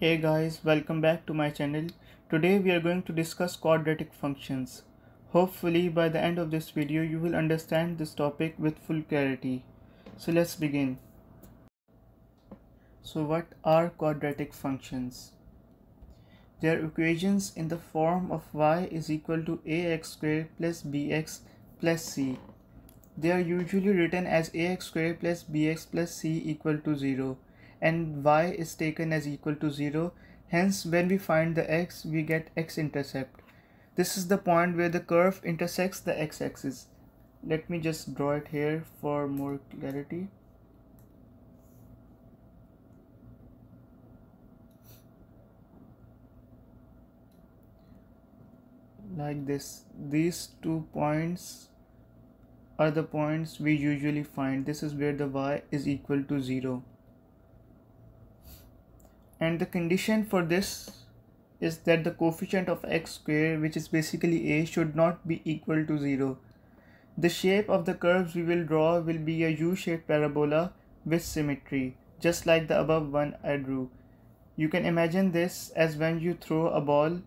Hey guys, welcome back to my channel. Today we are going to discuss quadratic functions. Hopefully by the end of this video you will understand this topic with full clarity. So let's begin. So what are quadratic functions? They are equations in the form of y is equal to ax squared plus bx plus c. They are usually written as ax squared plus bx plus c equal to 0 and y is taken as equal to 0 hence when we find the x we get x-intercept. This is the point where the curve intersects the x-axis. Let me just draw it here for more clarity. Like this. These two points are the points we usually find. This is where the y is equal to 0 and the condition for this is that the coefficient of x square which is basically a should not be equal to 0. The shape of the curves we will draw will be a u-shaped parabola with symmetry just like the above one I drew. You can imagine this as when you throw a ball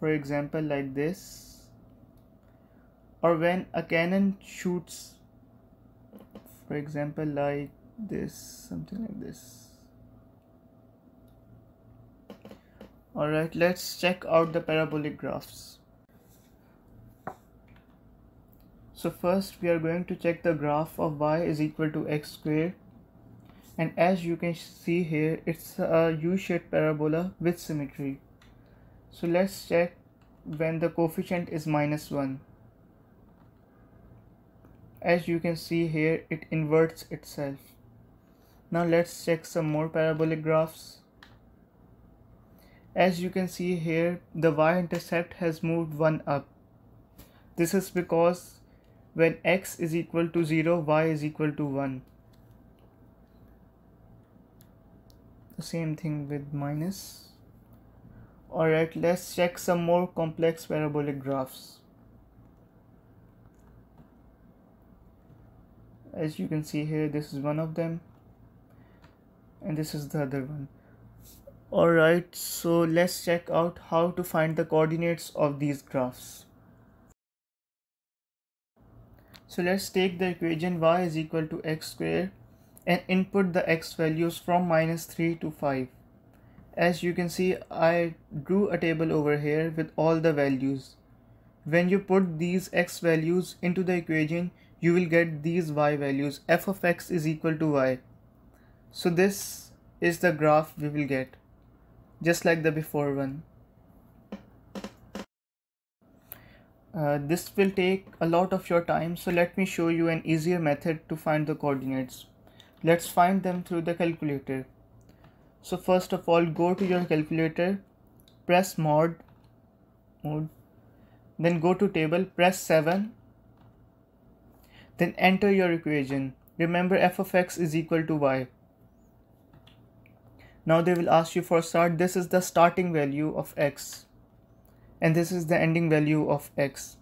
for example like this or when a cannon shoots for example like this something like this Alright, let's check out the parabolic graphs. So first we are going to check the graph of y is equal to x squared and as you can see here it's a u-shaped parabola with symmetry. So let's check when the coefficient is minus 1. As you can see here it inverts itself. Now let's check some more parabolic graphs. As you can see here, the y-intercept has moved 1 up. This is because when x is equal to 0, y is equal to 1. The same thing with minus. Alright, let's check some more complex parabolic graphs. As you can see here, this is one of them and this is the other one. Alright, so let's check out how to find the coordinates of these graphs. So let's take the equation y is equal to x squared and input the x values from minus 3 to 5. As you can see, I drew a table over here with all the values. When you put these x values into the equation, you will get these y values. f of x is equal to y. So this is the graph we will get just like the before one. Uh, this will take a lot of your time so let me show you an easier method to find the coordinates. Let's find them through the calculator. So first of all go to your calculator, press mod, mod then go to table, press 7, then enter your equation. Remember f of x is equal to y. Now they will ask you for start. This is the starting value of x and this is the ending value of x.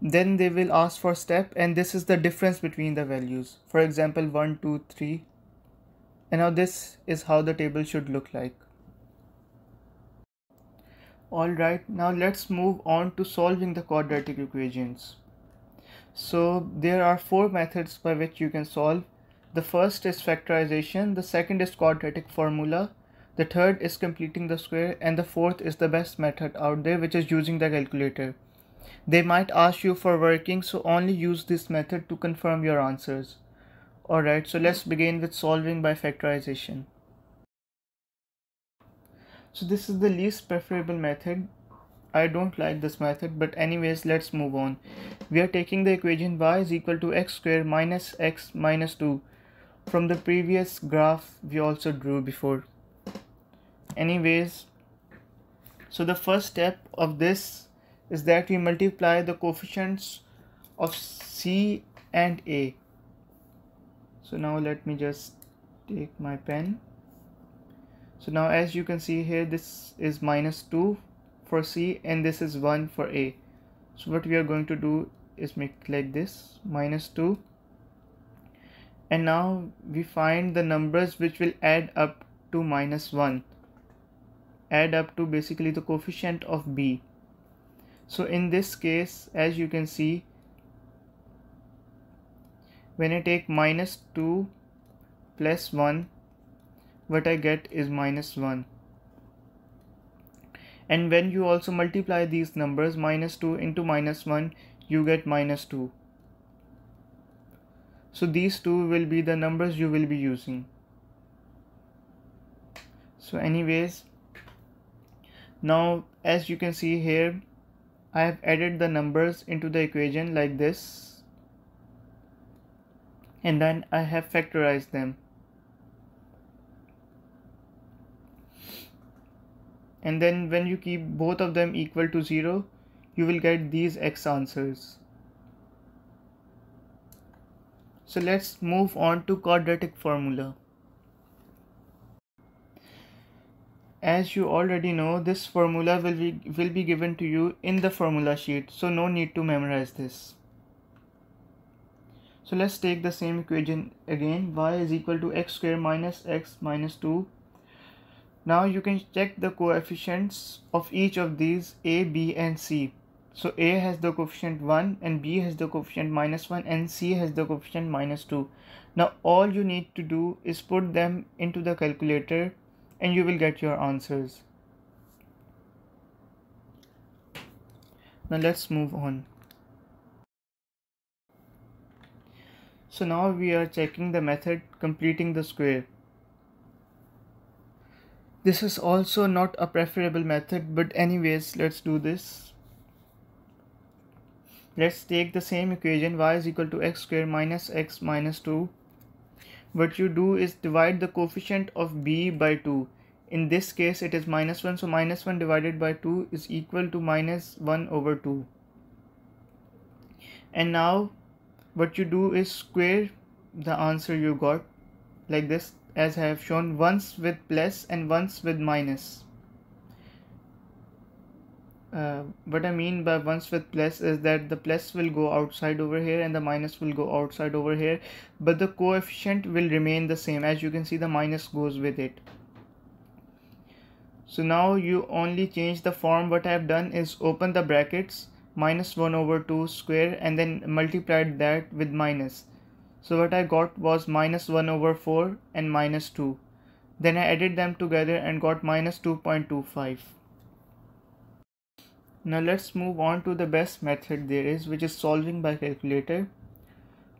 Then they will ask for step and this is the difference between the values. For example, 1, 2, 3. And now this is how the table should look like. Alright, now let's move on to solving the quadratic equations. So there are four methods by which you can solve the first is factorization, the second is quadratic formula, the third is completing the square, and the fourth is the best method out there which is using the calculator. They might ask you for working so only use this method to confirm your answers. Alright, so let's begin with solving by factorization. So this is the least preferable method. I don't like this method but anyways let's move on. We are taking the equation y is equal to x squared minus x minus 2 from the previous graph we also drew before. Anyways so the first step of this is that we multiply the coefficients of C and A. So now let me just take my pen. So now as you can see here this is minus 2 for C and this is 1 for A. So what we are going to do is make like this minus 2 and now we find the numbers which will add up to minus 1 add up to basically the coefficient of b. So in this case as you can see when I take minus 2 plus 1 what I get is minus 1 and when you also multiply these numbers minus 2 into minus 1 you get minus 2 so these two will be the numbers you will be using. So anyways now as you can see here I have added the numbers into the equation like this. And then I have factorized them. And then when you keep both of them equal to 0 you will get these x answers so let's move on to quadratic formula. As you already know this formula will be will be given to you in the formula sheet. So no need to memorize this. So let's take the same equation again. Y is equal to x square minus x minus 2 now you can check the coefficients of each of these a, b and c. So a has the coefficient 1 and b has the coefficient minus 1 and c has the coefficient minus 2. Now all you need to do is put them into the calculator and you will get your answers. Now let's move on. So now we are checking the method completing the square. This is also not a preferable method, but anyways, let's do this. Let's take the same equation y is equal to x square minus x minus 2. What you do is divide the coefficient of b by 2. In this case, it is minus 1, so minus 1 divided by 2 is equal to minus 1 over 2. And now, what you do is square the answer you got like this as I have shown once with plus and once with minus. Uh, what I mean by once with plus is that the plus will go outside over here and the minus will go outside over here but the coefficient will remain the same as you can see the minus goes with it. So now you only change the form what I have done is open the brackets minus 1 over 2 square and then multiplied that with minus so what I got was minus 1 over 4 and minus 2. Then I added them together and got minus 2.25. Now let's move on to the best method there is which is solving by calculator.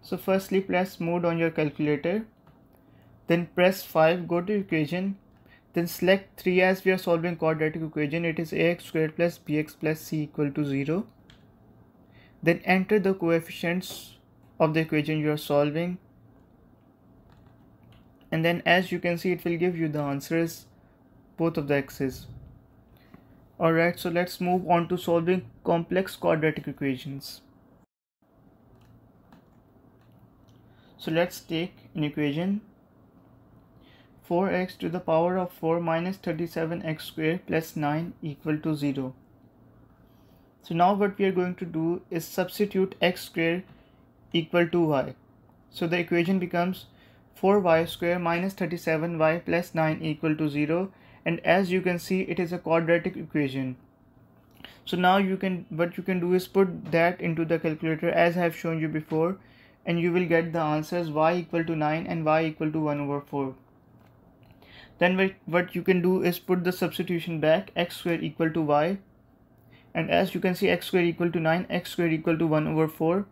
So firstly press mode on your calculator. Then press 5 go to equation. Then select 3 as we are solving quadratic equation it is ax squared plus bx plus c equal to 0. Then enter the coefficients of the equation you are solving and then as you can see it will give you the answers both of the x's alright so let's move on to solving complex quadratic equations. So let's take an equation. 4x to the power of 4 minus 37x squared plus 9 equal to 0 so now what we are going to do is substitute x squared equal to y. So the equation becomes 4y squared minus 37y plus 9 equal to 0 and as you can see it is a quadratic equation. So now you can what you can do is put that into the calculator as I have shown you before and you will get the answers y equal to 9 and y equal to 1 over 4. Then what you can do is put the substitution back x square equal to y and as you can see x square equal to 9 x square equal to 1 over 4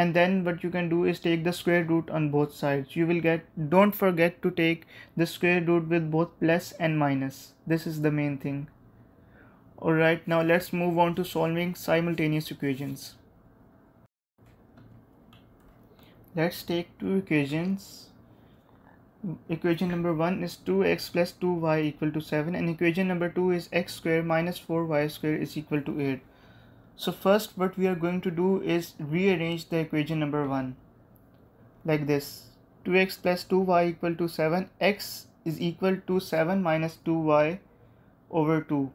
and then what you can do is take the square root on both sides. You will get don't forget to take the square root with both plus and minus. This is the main thing. Alright now let's move on to solving simultaneous equations. Let's take two equations. Equation number 1 is 2x plus 2y equal to 7 and equation number 2 is x square minus 4y square is equal to 8 so first what we are going to do is rearrange the equation number 1 like this. 2x plus 2y equal to 7 x is equal to 7 minus 2y over 2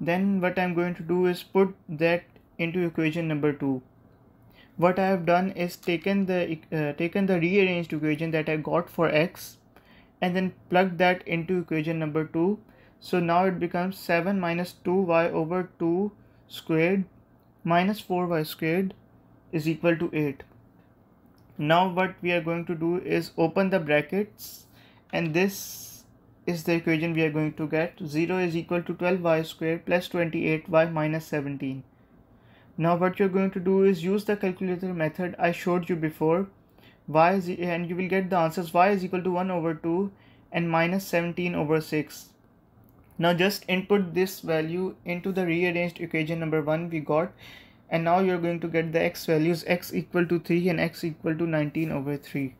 then what I'm going to do is put that into equation number 2 what I have done is taken the uh, taken the rearranged equation that I got for x and then plug that into equation number 2 so now it becomes 7 minus 2y over 2 squared minus 4y squared is equal to 8 now what we are going to do is open the brackets and this is the equation we are going to get. 0 is equal to 12y squared plus 28y minus 17 now what you're going to do is use the calculator method I showed you before. Y is and you will get the answers. Y is equal to 1 over 2 and minus 17 over 6 now just input this value into the rearranged equation number 1 we got and now you're going to get the x values x equal to 3 and x equal to 19 over 3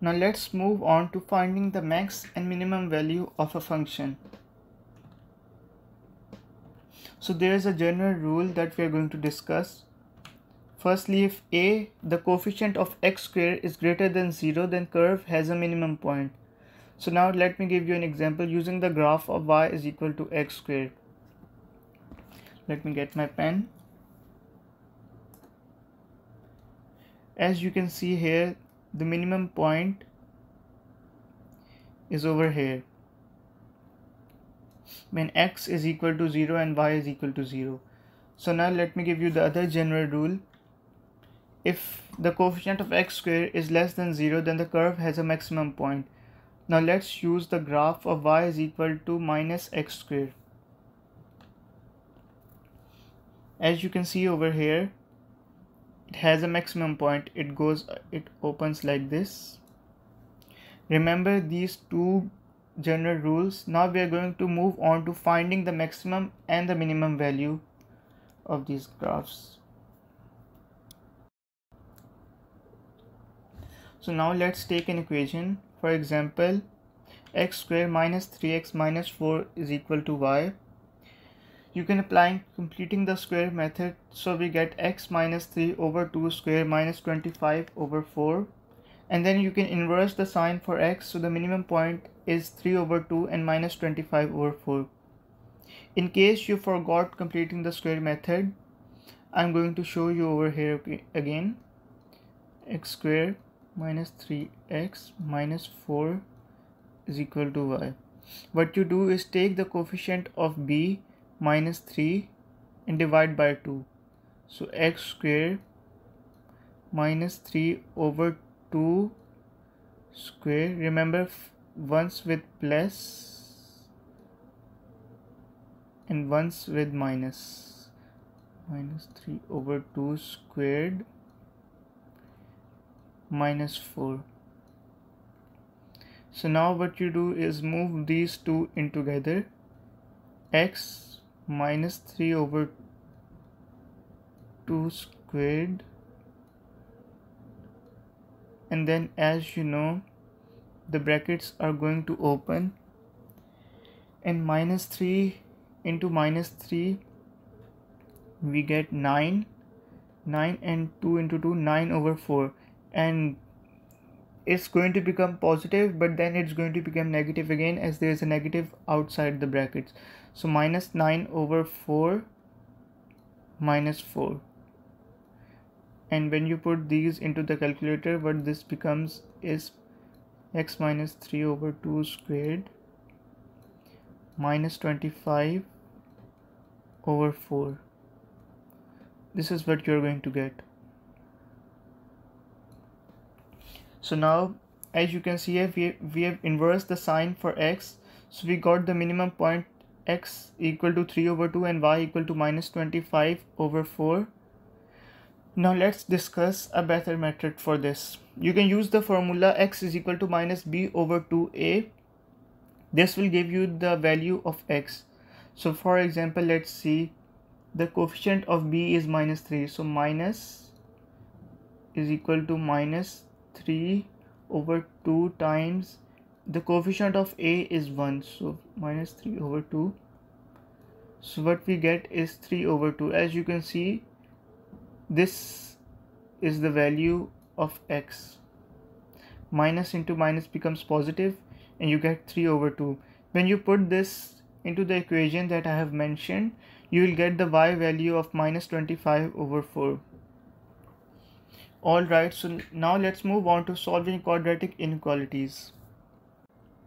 now let's move on to finding the max and minimum value of a function so there is a general rule that we are going to discuss. Firstly, if a, the coefficient of x square is greater than 0, then curve has a minimum point. So now let me give you an example using the graph of y is equal to x squared. Let me get my pen. As you can see here, the minimum point is over here when x is equal to 0 and y is equal to 0. So now let me give you the other general rule. If the coefficient of x square is less than 0 then the curve has a maximum point. Now let's use the graph of y is equal to minus x squared. As you can see over here, it has a maximum point. It goes, it opens like this. Remember these two general rules. Now we are going to move on to finding the maximum and the minimum value of these graphs. So now let's take an equation. For example, x square minus 3x minus 4 is equal to y. You can apply completing the square method so we get x minus 3 over 2 square minus 25 over 4 and then you can inverse the sign for x so the minimum point is 3 over 2 and minus 25 over 4. In case you forgot completing the square method, I'm going to show you over here again. x square minus 3x minus 4 is equal to y. What you do is take the coefficient of b minus 3 and divide by 2. So x square minus 3 over 2 square. Remember once with plus and once with minus minus Minus 3 over 2 squared minus 4 so now what you do is move these two in together. X minus 3 over 2 squared. And then as you know the brackets are going to open. And minus 3 into minus 3 we get 9 9 and 2 into 2 9 over 4 and it's going to become positive but then it's going to become negative again as there is a negative outside the brackets. So minus 9 over 4 minus 4 and when you put these into the calculator what this becomes is x minus 3 over 2 squared minus 25 over 4 this is what you're going to get so now as you can see we, we have inversed the sign for x so we got the minimum point x equal to 3 over 2 and y equal to minus 25 over 4 now let's discuss a better method for this. You can use the formula x is equal to minus b over 2a. This will give you the value of x. So for example, let's see the coefficient of b is minus 3. So minus is equal to minus 3 over 2 times the coefficient of a is 1. So minus 3 over 2. So what we get is 3 over 2. As you can see, this is the value of x minus into minus becomes positive and you get 3 over 2 when you put this into the equation that I have mentioned you will get the y value of minus 25 over 4 Alright, so now let's move on to solving quadratic inequalities.